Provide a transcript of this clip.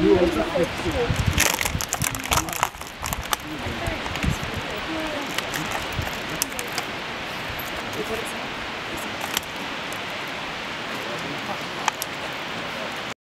你也是。